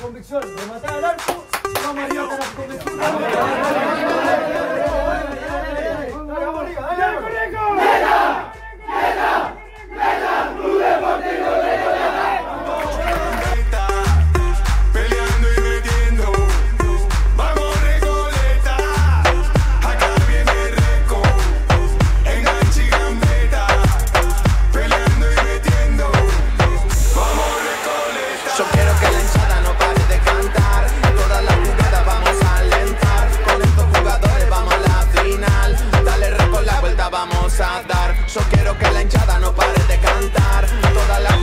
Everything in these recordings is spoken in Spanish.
convicción, rematar al arco, vamos a rematar con que la hinchada no pare de cantar. Toda la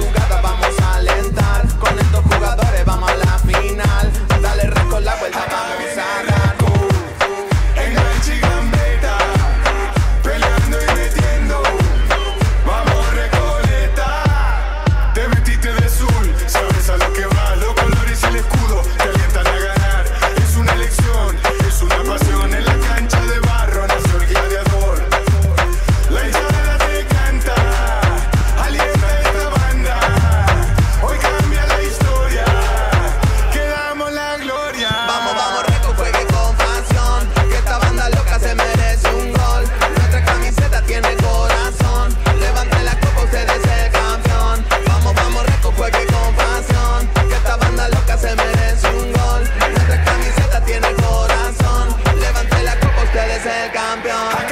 champion.